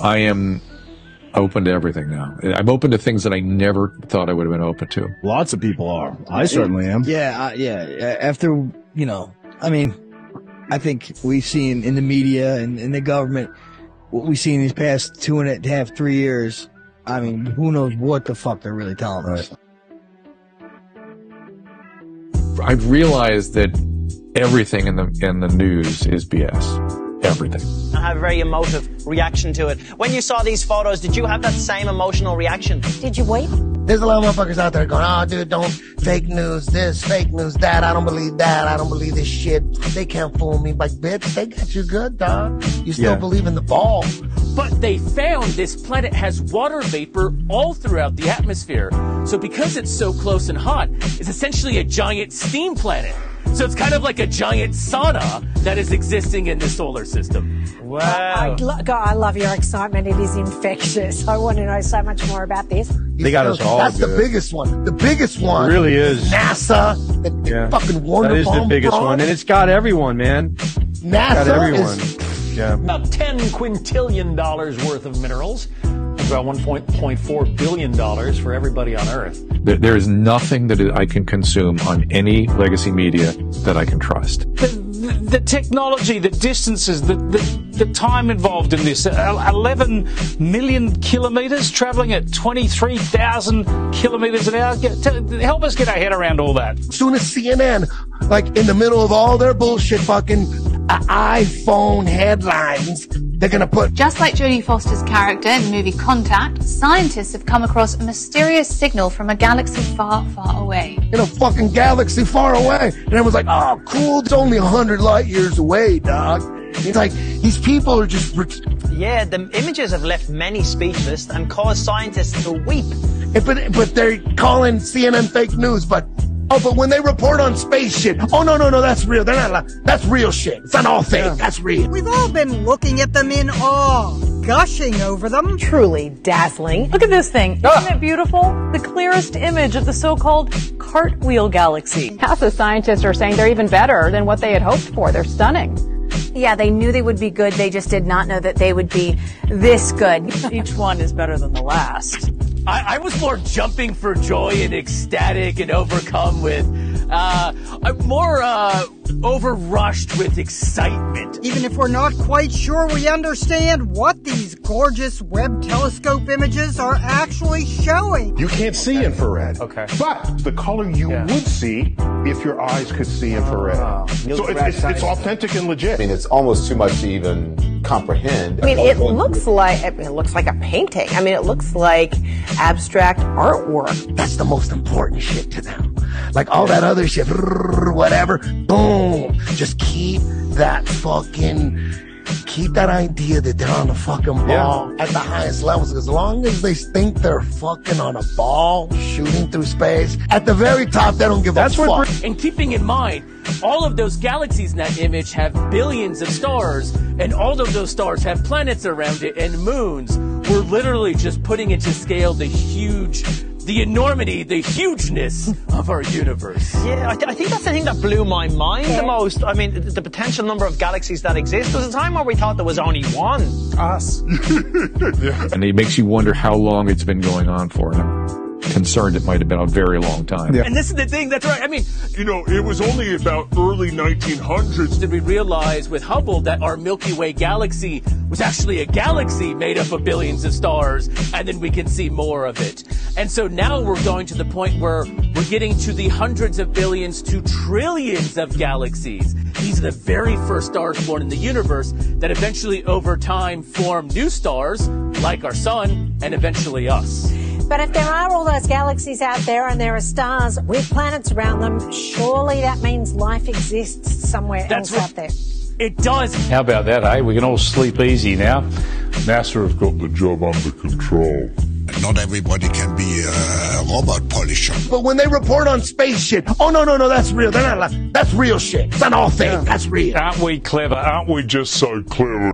I am open to everything now. I'm open to things that I never thought I would have been open to. Lots of people are. I certainly am. Yeah, uh, yeah. After you know, I mean, I think we've seen in the media and in the government what we've seen these past two and a half, three years. I mean, who knows what the fuck they're really telling us. I've realized that everything in the in the news is BS. Everything. I have a very emotive reaction to it. When you saw these photos, did you have that same emotional reaction? Did you wait? There's a lot of motherfuckers out there going, oh, dude, don't fake news this, fake news that. I don't believe that. I don't believe this shit. They can't fool me. Like, bitch, they got you good, dog. You still Yeah. believe in the ball. But they found this planet has water vapor all throughout the atmosphere. So because it's so close and hot, it's essentially a giant steam planet. So it's kind of like a giant sauna that is existing in the solar system. I, Wow. lo- God, I love your excitement. It is infectious. I want to know so much more about this. They got us all That's the biggest one. The biggest one. It one. really is. NASA. The Yeah. fucking That Warner is the biggest Bros. one, and it's got everyone, man. NASA Got everyone. is Yeah. About 10 quintillion dollars worth of minerals. About 1.4 billion dollars for everybody on Earth. There, there is nothing that I can consume on any legacy media that I can trust. the, the, the technology, the distances, the, the, the time involved in this. Uh, 11 million kilometres, travelling at 23,000 kilometres an hour. Get, tell, help us get our head around all that. soon as CNN, like in the middle of all their bullshit fucking uh, iPhone headlines, they're gonna put Just like Jodie Foster's character in the movie Contact, scientists have come across a mysterious signal from a galaxy far, far away. in a fucking galaxy far away. And everyone's like, oh, cool, it's only 100 light years away, dog. It's like, these people are just, Yeah, the images have left many speechless and caused scientists to weep. but, but they're calling CNN fake news, but, oh, but when they report on space shit, oh, no, no, no, that's real. They're not, li- that's real shit. It's not all fake. That's real. We've all been looking at them in awe, gushing over them. Truly dazzling. Look at this thing. Ah. Isn't it beautiful? The clearest image of the so-called cartwheel galaxy. NASA scientists are saying they're even better than what they had hoped for. They're stunning. Yeah, they knew they would be good. They just did not know that they would be this good. Each one is better than the last. I, I was more jumping for joy and ecstatic and overcome with, uh, I'm more, uh, overrushed with excitement. Even if we're not quite sure we understand what these gorgeous Webb telescope images are actually showing. You can't see infrared. Okay. But the color you Yeah. would see if your eyes could see infrared. Ah. so it's, it's, it's authentic and legit. I mean, it's almost too much to even comprehend. I mean, it looks like I mean, it looks like a painting. I mean, it looks like abstract artwork. That's the most important shit to them. Like all that other shit, whatever, boom. Just keep that fucking, keep that idea that they're on the fucking ball at the highest levels. As long as they think they're fucking on a ball, shooting through space, at the very top, they don't give That's a fuck. And keeping in mind, all of those galaxies in that image have billions of stars, and all of those stars have planets around it and moons. We're literally just putting into scale the huge, the enormity, the hugeness of our universe. Yeah, I, th- I think that's the thing that blew my mind the most. I mean, the, the potential number of galaxies that exist. There was a time where we thought there was only one. Us. And it makes you wonder how long it's been going on for. And I'm concerned it might have been a very long time. And this is the thing, that's right. I mean, You know, it was only about early 1900s. did we realize with Hubble that our Milky Way galaxy was actually a galaxy made up of billions of stars, and then we can see more of it. And so now we're going to the point where we're getting to the hundreds of billions to trillions of galaxies. These are the very first stars born in the universe that eventually over time form new stars, like our sun, and eventually us. But if there are all those galaxies out there and there are stars with planets around them, surely that means life exists somewhere That's else right. out there. It does. How about that, eh? We can all sleep easy now. NASA have got the job under control. Not everybody can be a robot polisher. But when they report on space shit, oh no, no, no, that's real. They're not, li- that's real shit. It's an all fake. That's real. Aren't we clever? Aren't we just so clever?